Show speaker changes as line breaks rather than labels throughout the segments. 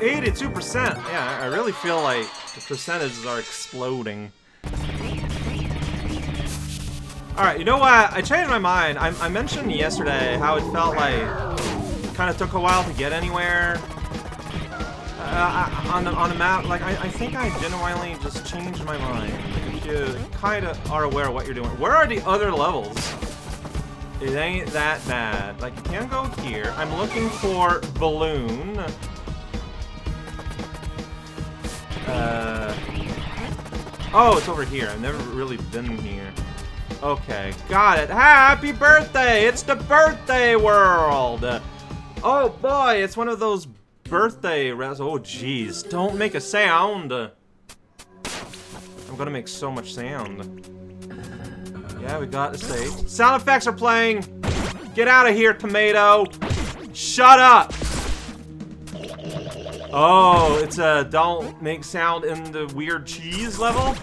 82%! Yeah, I really feel like the percentages are exploding. Alright, you know what? I changed my mind. I, I mentioned yesterday how it felt like it kind of took a while to get anywhere. Uh, on the on the map, like I, I think I genuinely just changed my mind. If you kind of are aware of what you're doing, where are the other levels? It ain't that bad. Like you can go here. I'm looking for balloon. Uh. Oh, it's over here. I've never really been here. Okay, got it. Happy birthday! It's the birthday world! Oh boy, it's one of those birthday res- Oh jeez, don't make a sound! I'm gonna make so much sound. Yeah, we got the stage. Sound effects are playing! Get out of here, tomato! Shut up! Oh, it's a don't make sound in the weird cheese level?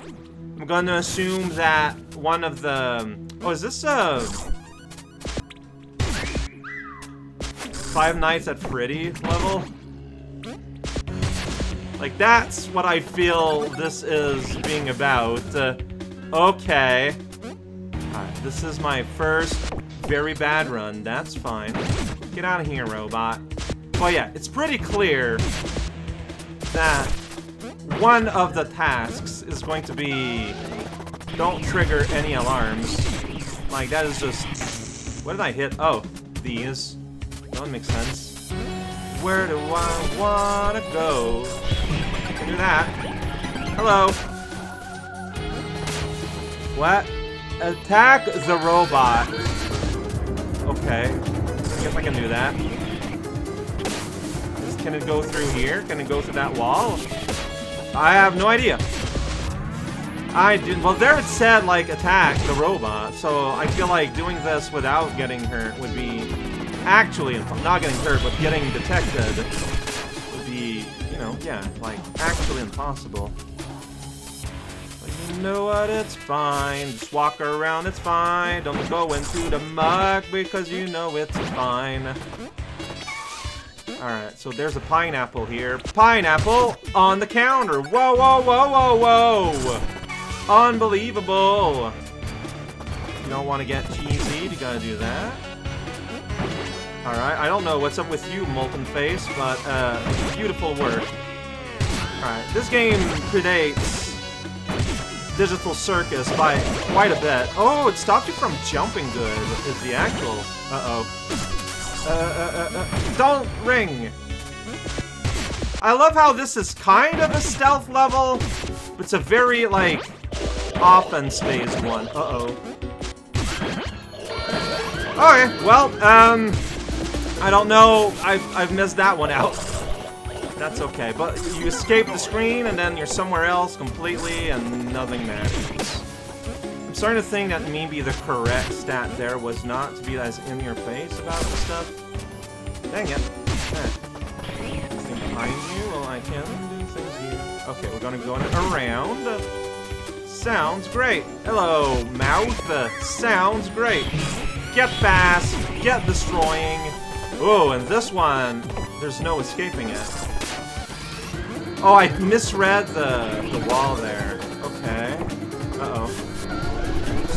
I'm gonna assume that one of the... Oh, is this a... Five Nights at Freddy level? Like, that's what I feel this is being about. Uh, okay. This is my first very bad run. That's fine. Get out of here, robot. Well, yeah, it's pretty clear that one of the tasks is going to be don't trigger any alarms. Like, that is just... What did I hit? Oh, these. That one makes sense. Where do I wanna go? I can do that. Hello. What? Attack the robot. Okay. I guess I can do that. Can it go through here? Can it go through that wall? I have no idea. I did. Well, there it said like attack the robot, so I feel like doing this without getting hurt would be actually not getting hurt, but getting detected would be, you know, yeah, like actually impossible. But you know what? It's fine. Just walk around. It's fine. Don't go into the muck because you know it's fine. Alright, so there's a pineapple here. Pineapple on the counter. Whoa, whoa, whoa, whoa, whoa. Unbelievable. You don't want to get cheesy, you gotta do that. Alright, I don't know what's up with you, Molten Face, but uh, beautiful work. Alright, this game predates Digital Circus by quite a bit. Oh, it stopped you from jumping good, is the actual... Uh-oh. Uh, uh, uh, uh, don't ring. I love how this is kind of a stealth level, but it's a very, like, offense-based one. Uh-oh. Okay, well, um, I don't know. I've, I've missed that one out. That's okay, but you escape the screen, and then you're somewhere else completely, and nothing matters. Starting to think that maybe the correct stat there was not to be as in your face about this stuff. Dang it. Behind you? Well, I can do things here. Okay, we're gonna go around. Sounds great. Hello, mouth. Sounds great. Get fast. Get destroying. Oh, and this one, there's no escaping it. Oh, I misread the, the wall there.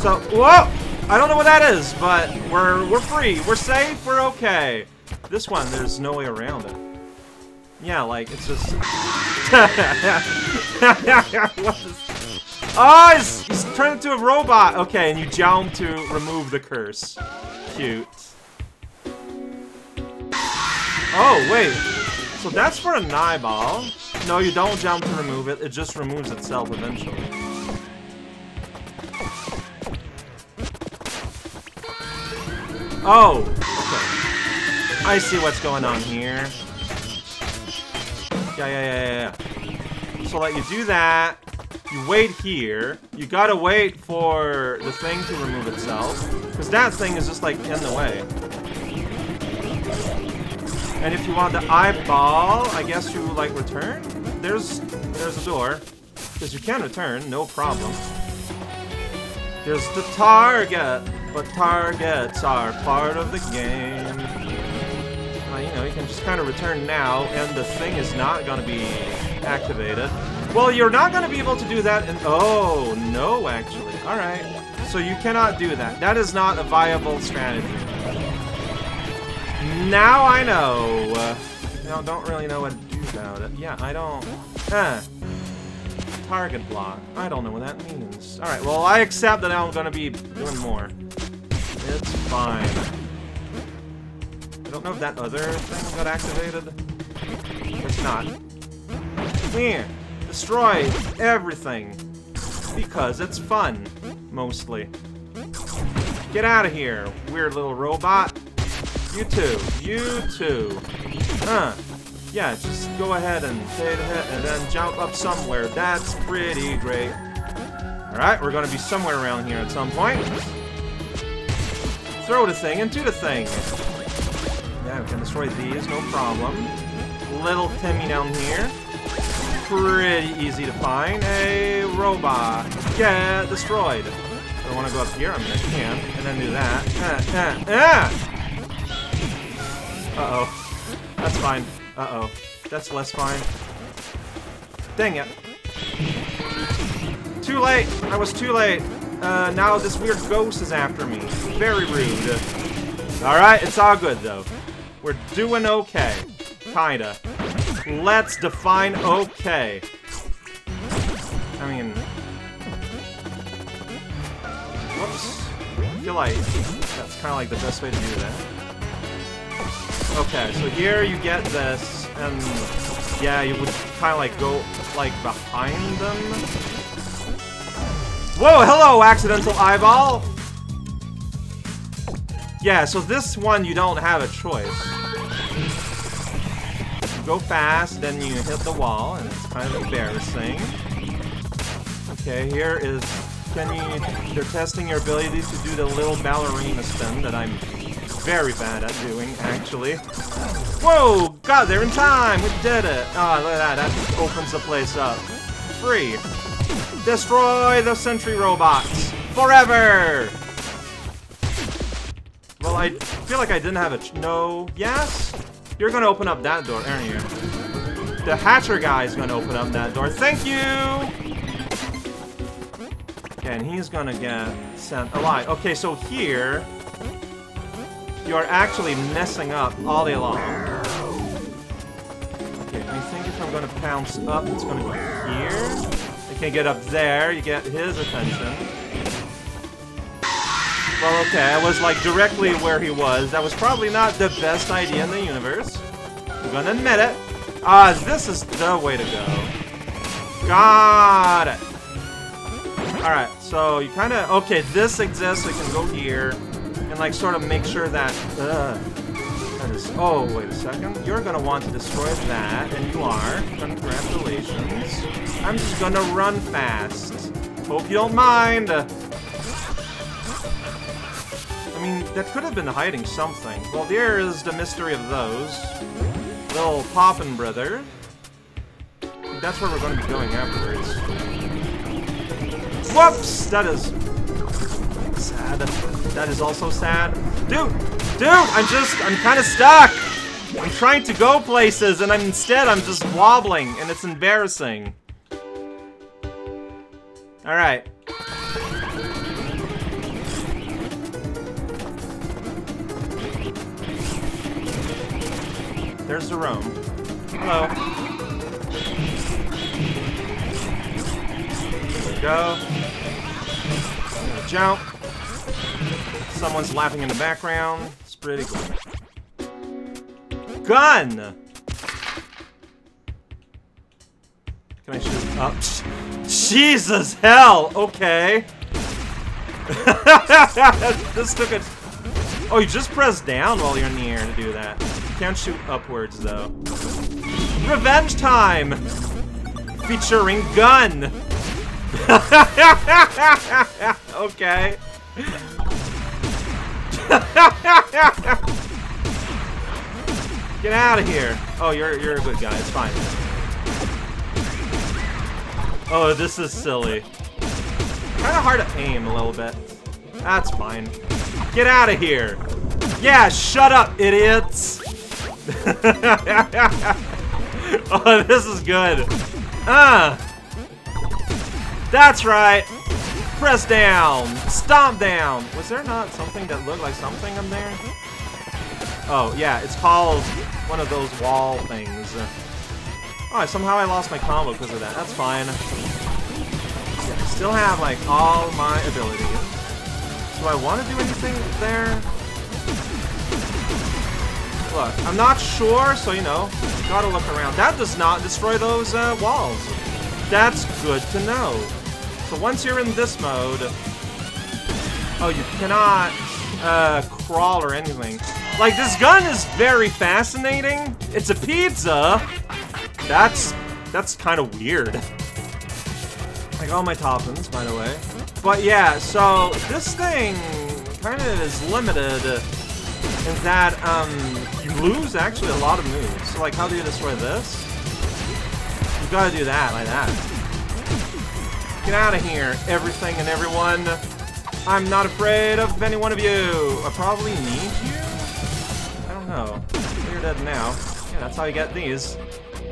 So, whoa! I don't know what that is, but we're we're free. We're safe. We're okay. This one, there's no way around it. Yeah, like, it's just... oh, he's, he's turned into a robot! Okay, and you jump to remove the curse. Cute. Oh, wait. So that's for a Nightball. No, you don't jump to remove it. It just removes itself eventually. Oh, okay. I see what's going on here. Yeah, yeah, yeah, yeah, yeah. So let you do that. You wait here. You gotta wait for the thing to remove itself. Because that thing is just like in the way. And if you want the eyeball, I guess you like return? There's there's a door. Because you can return, no problem. There's the target, but targets are part of the game. You know, you can just kind of return now, and the thing is not going to be activated. Well, you're not going to be able to do that in... Oh, no, actually. Alright. So you cannot do that. That is not a viable strategy. Now I know. Uh, don't really know what to do about it. Yeah, I don't... Eh. Target block. I don't know what that means. Alright, well, I accept that I'm to be doing more. It's fine. I don't know if that other thing got activated. It's not. Here, destroy everything. Because it's fun, mostly. Get out of here, weird little robot. You too, you too. Huh. Yeah, just go ahead and hit hit and then jump up somewhere. That's pretty great. Alright, we're gonna be somewhere around here at some point. Throw the thing into the thing. Yeah, we can destroy these, no problem. Little Timmy down here. Pretty easy to find. A robot. Get destroyed. I don't want to go up here, I'm gonna can. And then do that. Ah, ah, ah! Uh-oh. That's fine. Uh-oh. That's less fine. Dang it. Too late! I was too late. Uh, now this weird ghost is after me. Very rude. Alright, it's all good, though. We're doing okay. Kinda. Let's define okay. I mean... Whoops. I feel like that's kind of like the best way to do that. Okay, so here you get this, and yeah, you would kind of like go like behind them. Whoa, hello, accidental eyeball! Yeah, so this one you don't have a choice. You go fast, then you hit the wall, and it's kind of embarrassing. Okay, here is... Can you... They're testing your abilities to do the little ballerina spin that I'm very bad at doing, actually. Whoa! God, they're in time! We did it! Oh, ah, look at that. That opens the place up. Free. Destroy the sentry robots! Forever! Well, I feel like I didn't have a no. Yes? You're gonna open up that door, aren't you? The Hatcher guy is gonna open up that door. Thank you! Okay, and he's gonna get sent alive. Okay, so here... You're actually messing up all day long. Okay, I think if I'm gonna pounce up, it's gonna go here. I Can't get up there. You get his attention. Well, okay, I was like directly where he was. That was probably not the best idea in the universe. I'm gonna admit it. Ah, uh, this is the way to go. Got it. Alright, so you kind of... Okay, this exists. I can go here and like sort of make sure that... Uh, that is... Oh, wait a second. You're gonna want to destroy that, and you are. Congratulations. I'm just gonna run fast. Hope you don't mind. I mean, that could have been hiding something. Well, there is the mystery of those. Little Poppin' Brother. That's where we're going to be going afterwards. Whoops! That is... sad. That is also sad. Dude! Dude! I'm just... I'm kind of stuck! I'm trying to go places, and I'm, instead I'm just wobbling, and it's embarrassing. Alright. There's the room. Hello. There we go. Jump. Someone's laughing in the background. It's pretty cool. Gun! Can I shoot oh, up? Jesus hell! Okay. this took a... Oh, you just press down while you're in the air to do that. You can't shoot upwards, though. Revenge time! Featuring gun! okay. Get out of here! Oh, you're you're a good guy. It's fine. Oh, this is silly. Kind of hard to aim a little bit. That's fine. Get out of here. Yeah, shut up, idiots. oh, this is good. Ah! That's right! Press down! Stomp down! Was there not something that looked like something in there? Oh, yeah, it's called one of those wall things. Oh, somehow I lost my combo because of that. That's fine. Yeah, still have, like, all my abilities. Do I want to do anything there? Look, I'm not sure, so, you know, gotta look around. That does not destroy those uh, walls. That's good to know. So once you're in this mode... Oh, you cannot uh, crawl or anything. Like, this gun is very fascinating. It's a pizza. That's, that's kind of weird. Like all my toppings, by the way. But yeah, so this thing kind of is limited in that um, you lose actually a lot of moves. So like, how do you destroy this? You gotta do that, like that. Get out of here, everything and everyone. I'm not afraid of any one of you. I probably need you? I don't know. You're dead now. Yeah, that's how you get these.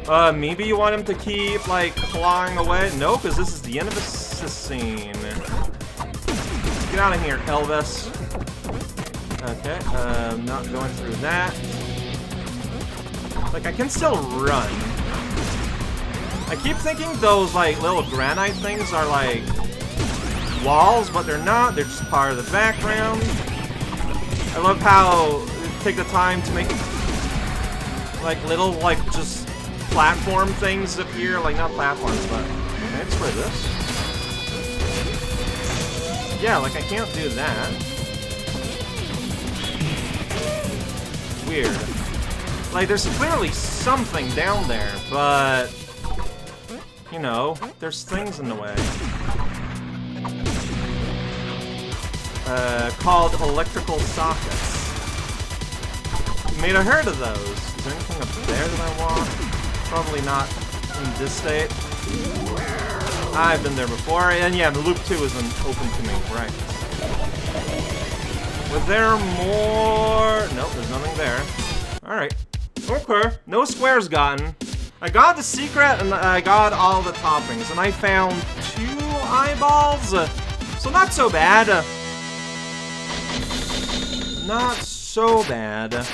Uh, maybe you want him to keep, like, clawing away? No, because this is the end of the scene. Get out of here, Elvis. Okay, uh, not going through that. Like, I can still run. I keep thinking those, like, little granite things are, like, walls, but they're not. They're just part of the background. I love how they take the time to make, like, little, like, just platform things appear. Like, not platforms, but... Can I destroy this? Yeah, like, I can't do that. Weird. Like, there's clearly something down there, but... You know, there's things in the way. Uh, called electrical sockets. You may have heard of those. Is there anything up there that I want? Probably not in this state. I've been there before, and yeah, the loop 2 isn't open to me, right. Was there more? Nope, there's nothing there. Alright. Okay, no squares gotten. I got the secret, and I got all the toppings, and I found two eyeballs, so not so bad. Not so bad.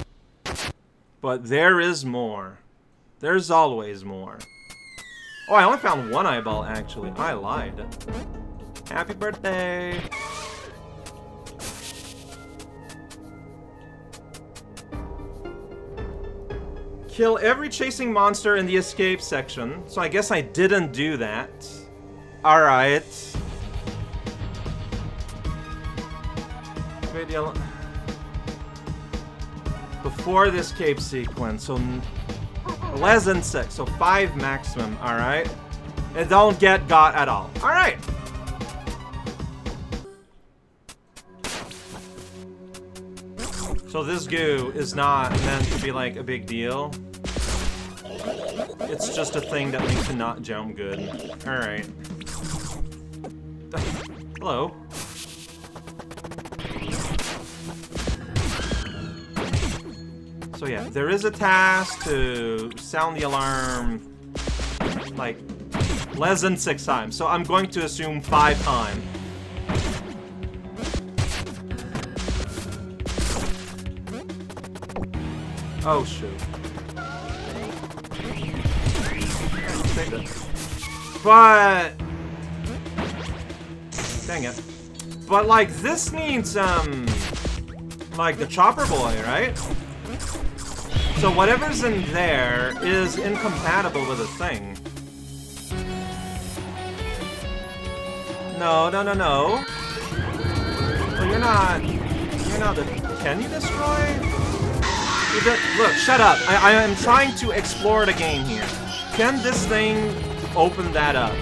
But there is more. There's always more. Oh, I only found one eyeball, actually. I lied. Happy birthday! Kill every chasing monster in the escape section. So I guess I didn't do that. Alright. Before the escape sequence, so less than six, so five maximum, alright? And don't get got at all. Alright! So this goo is not meant to be like a big deal. It's just a thing that makes you not jump good. Alright. Hello. So yeah, there is a task to sound the alarm like less than six times. So I'm going to assume five times. Oh shoot. But dang it. But like this needs um like the chopper boy, right? So whatever's in there is incompatible with a thing. No, no, no, no. Well, you're not... You're not the... Can you destroy? Look, shut up. I, I am trying to explore the game here. Can this thing open that up?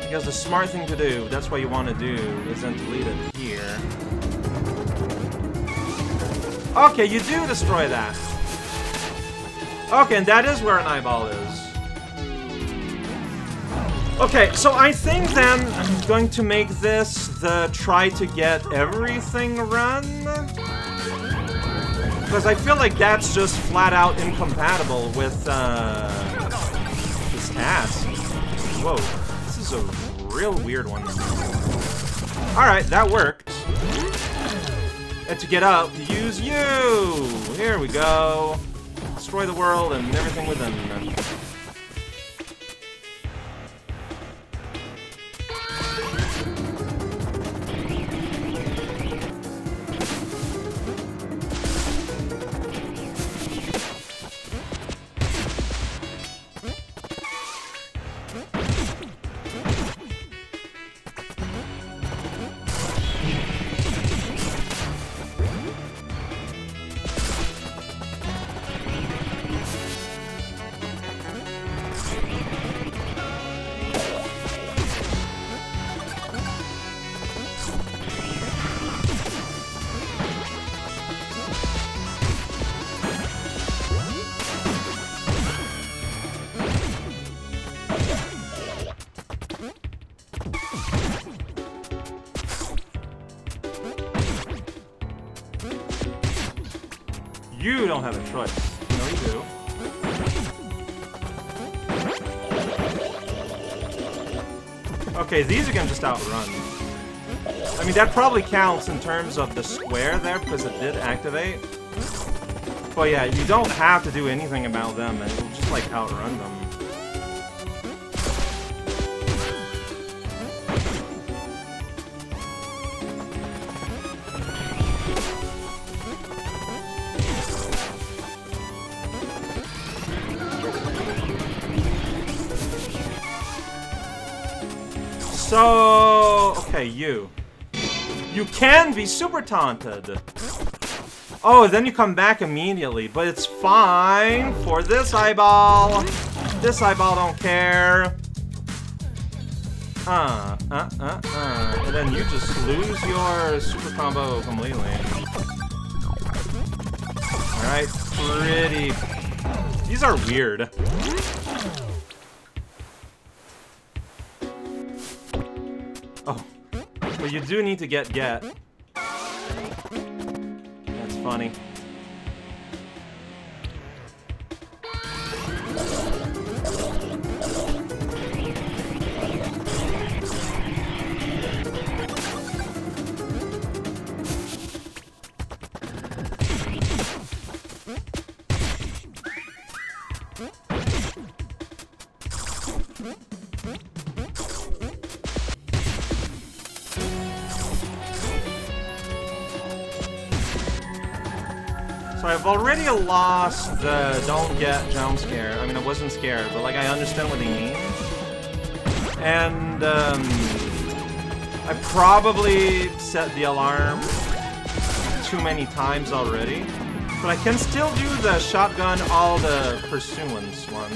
Because the smart thing to do, that's what you want to do, is then delete it here. Okay, you do destroy that. Okay, and that is where an eyeball is. Okay, so I think then I'm going to make this the try to get everything run. Because I feel like that's just flat out incompatible with uh, this task. Whoa, this is a real weird one. Alright, that worked. And to get up, use you! Here we go. Destroy the world and everything within. Don't have a choice. No, you do. Okay, these are gonna just outrun. I mean, that probably counts in terms of the square there, because it did activate. But yeah, you don't have to do anything about them, and it'll just, like, outrun them. So, okay, you. You can be super taunted. Oh, then you come back immediately, but it's fine for this eyeball. This eyeball don't care. Uh, uh, uh, uh. And then you just lose your super combo completely. Alright, pretty... These are weird. You do need to get get. That's funny. So I've already lost the don't get jump scare. I mean, I wasn't scared, but like I understand what they mean. And um, I probably set the alarm too many times already. But I can still do the shotgun all the pursuance one.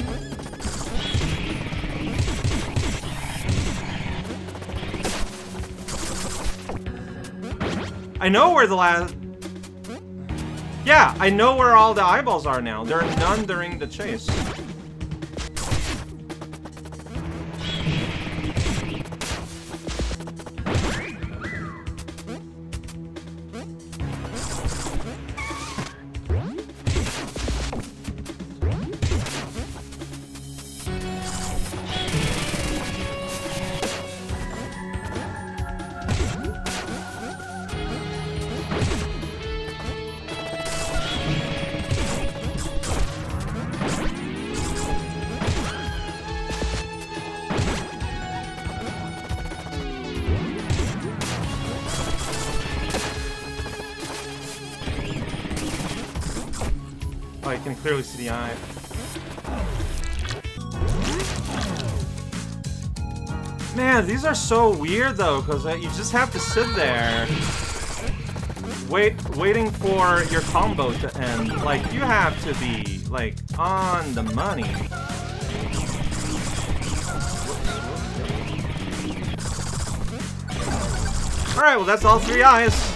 I know where the last... Yeah, I know where all the eyeballs are now. There are none during the chase. Clearly see the eye. Man, these are so weird though, because uh, you just have to sit there, wait, waiting for your combo to end. Like you have to be like on the money. All right, well that's all three eyes.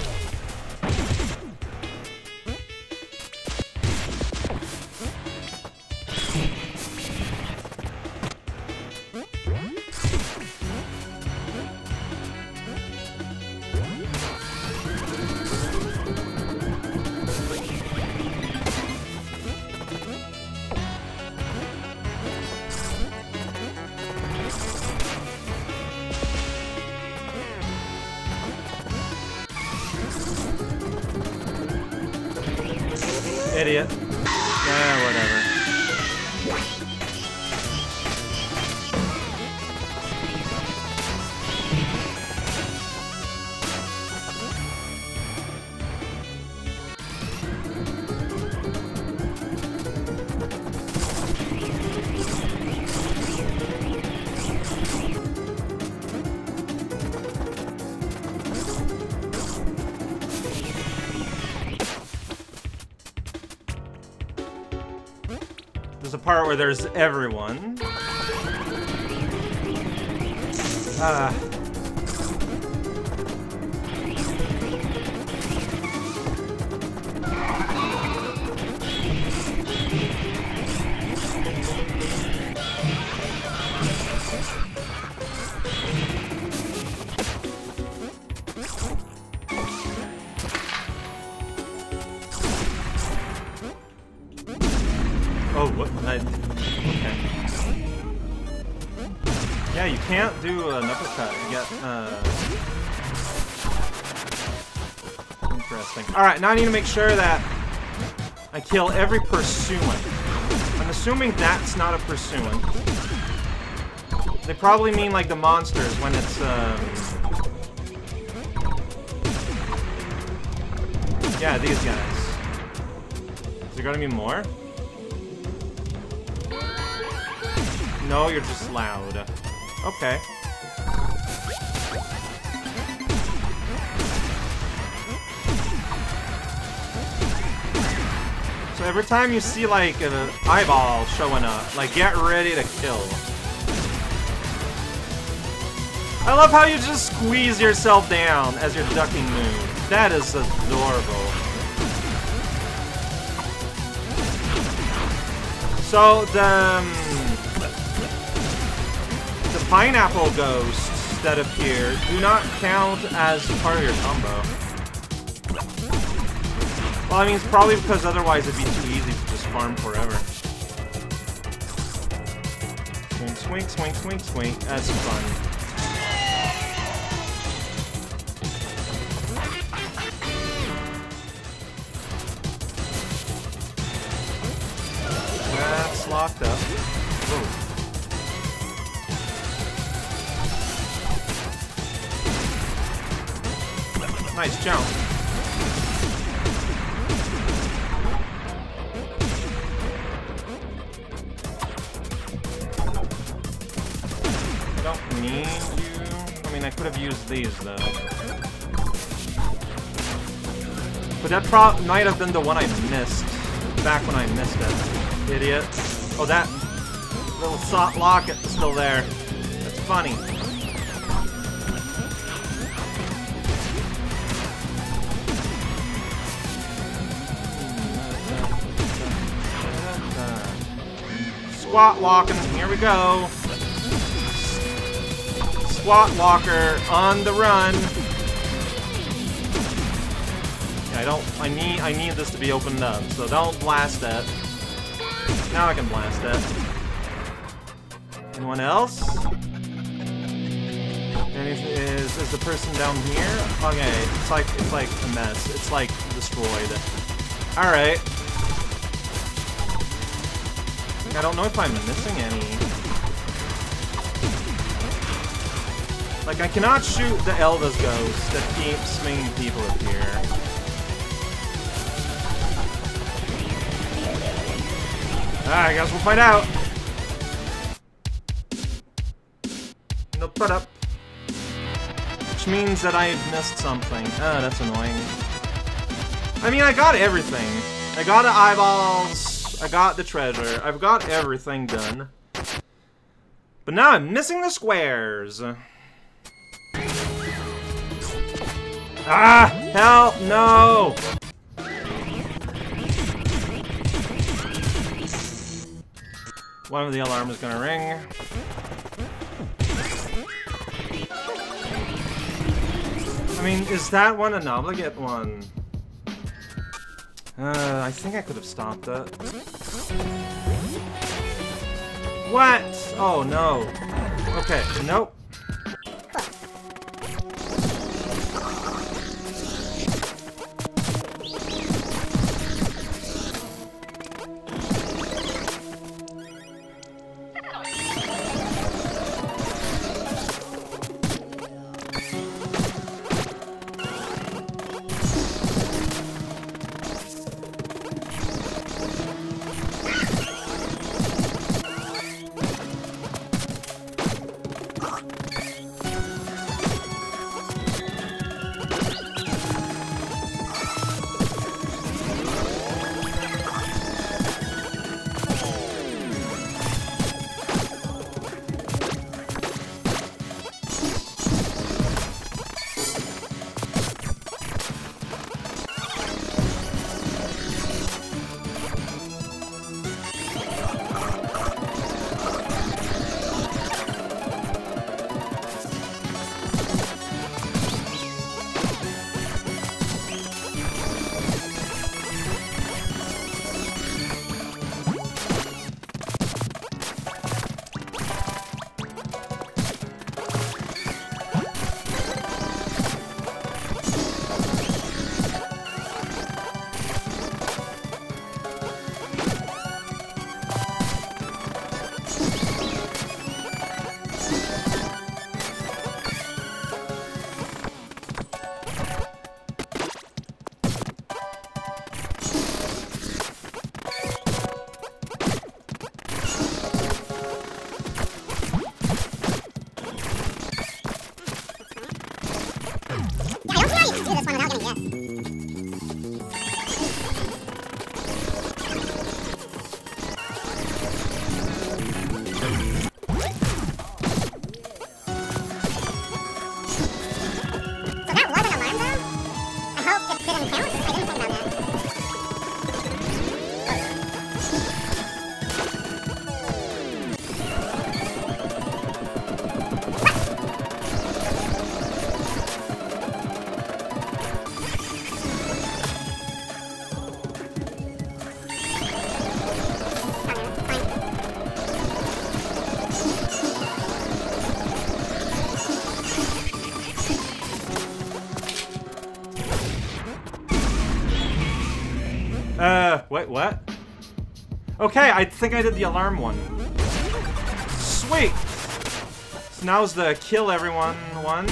Idiot. Yeah, whatever. Where there's everyone. Ah. I, okay. Yeah, you can't do an uppercut. You get, uh... Interesting. Alright, now I need to make sure that I kill every pursuant. I'm assuming that's not a pursuant. They probably mean like the monsters when it's, um... Yeah, these guys. Is there gonna be more? No, you're just loud. Okay. So every time you see like an eyeball showing up, like get ready to kill. I love how you just squeeze yourself down as you're ducking move. That is adorable. So the um, pineapple ghosts that appear do not count as part of your combo. Well, I mean, it's probably because otherwise it'd be too easy to just farm forever. Swing, swing, swing, swing. That's fun. Nice jump. I don't need you. I mean, I could have used these, though. But that pro might have been the one I missed. Back when I missed it. Idiot. Oh, that little soft locket is still there. That's funny. Squat walking. Here we go. Squat walker on the run. I don't. I need. I need this to be opened up. So don't blast that. Now I can blast that. Anyone else? And is, is is the person down here? Okay, it's like it's like a mess. It's like destroyed. All right. I don't know if I'm missing any. Like, I cannot shoot the Elva's ghost that keeps making people appear. Ah, I guess we'll find out. No put up. Which means that I've missed something. Ah, that's annoying. I mean, I got everything. I got eyeballs. I got the treasure. I've got everything done. But now I'm missing the squares. Ah! Help! No! One of the alarm is gonna ring. I mean, is that one an obligate one? Uh, I think I could have stopped it. What? Oh, no. Okay, nope. Wait, what? Okay, I think I did the alarm one. Sweet! So now's the kill everyone one.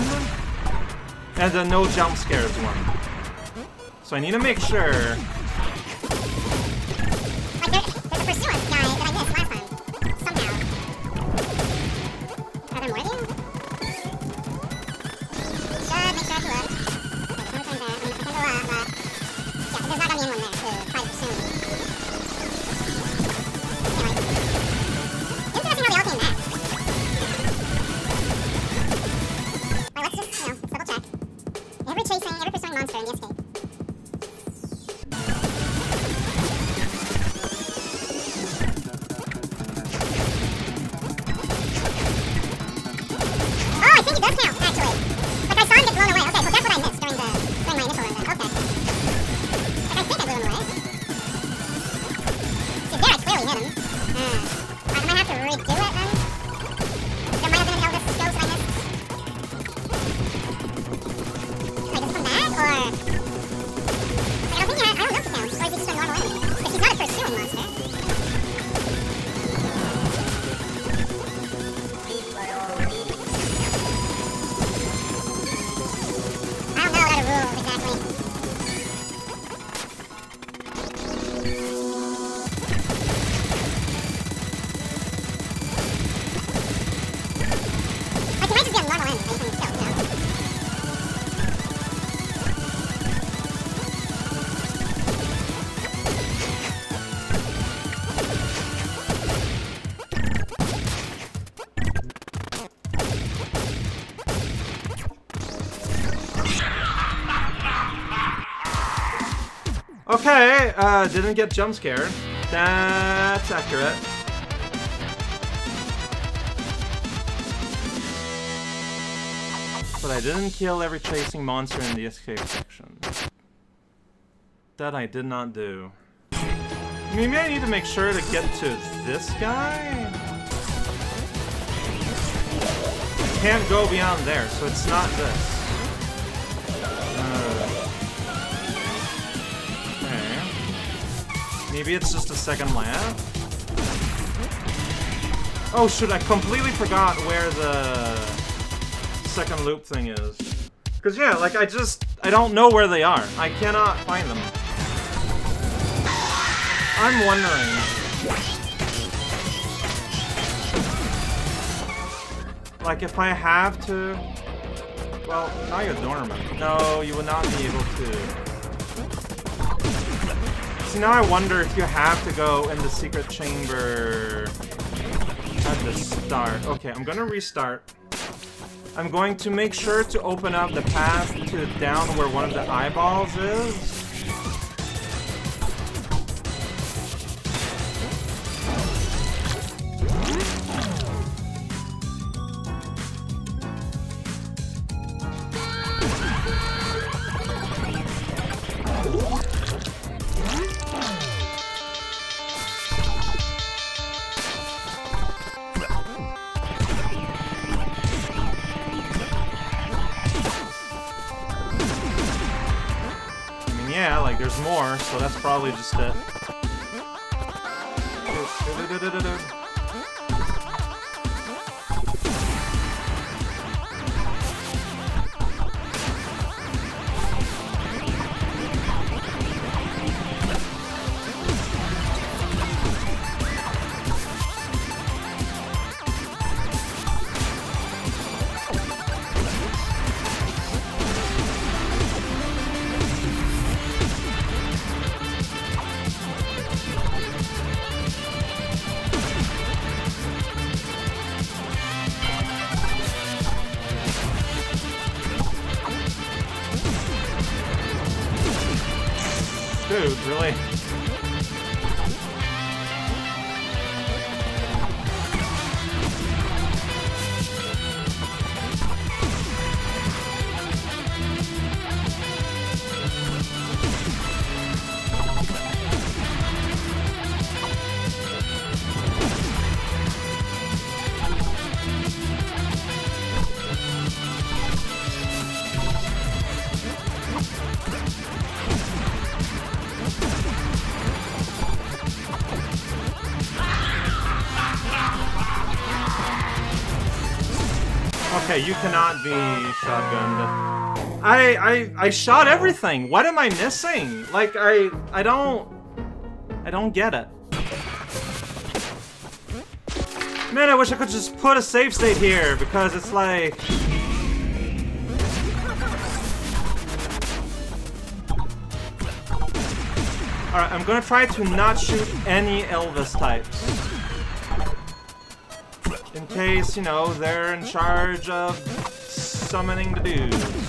And the no jump scares one. So I need to make sure uh, didn't get jump scared. That's accurate. But I didn't kill every chasing monster in the escape section. That I did not do. Maybe I need to make sure to get to this guy? Can't go beyond there, so it's not this. Maybe it's just a second lab? Oh shoot, I completely forgot where the second loop thing is. Cause yeah, like I just, I don't know where they are. I cannot find them. I'm wondering. Like if I have to, well, now you're dormant. No, you will not be able to. Now I wonder if you have to go in the secret chamber at the start. Okay, I'm gonna restart. I'm going to make sure to open up the path to down where one of the eyeballs is. So that's probably just it. You cannot be shotgunned. I I I shot everything. What am I missing? Like I I don't I don't get it. Man, I wish I could just put a safe state here because it's like Alright, I'm gonna try to not shoot any Elvis types. Case, you know, they're in charge of summoning the dudes.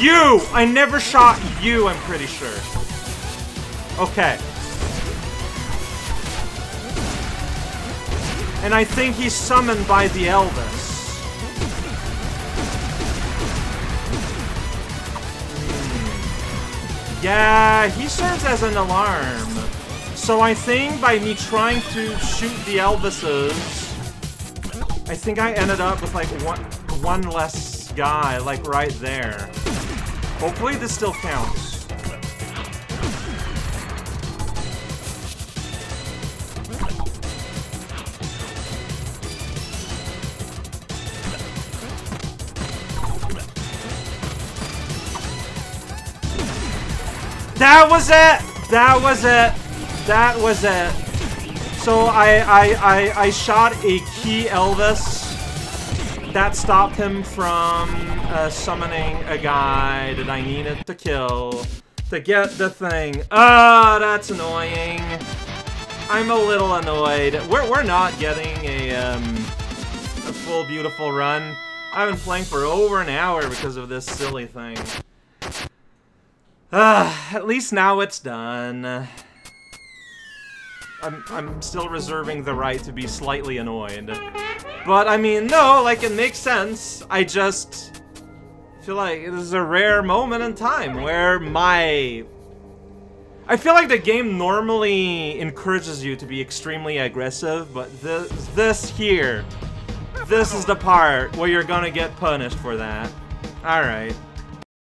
You! I never shot you, I'm pretty sure. Okay. And I think he's summoned by the Elvis. Hmm. Yeah, he serves as an alarm. So I think by me trying to shoot the Elvises, I think I ended up with like one, one less guy, like right there. Hopefully this still counts. That was it! That was it! That was it. So I, I, I, I shot a key Elvis that stopped him from uh, summoning a guy that I needed to kill to get the thing. Ah, oh, that's annoying. I'm a little annoyed. We're, we're not getting a, um, a full beautiful run. I've been playing for over an hour because of this silly thing. Ah, at least now it's done. I'm, I'm still reserving the right to be slightly annoyed. But, I mean, no, like, it makes sense. I just feel like this is a rare moment in time where my... I feel like the game normally encourages you to be extremely aggressive, but this, this here, this is the part where you're gonna get punished for that. Alright.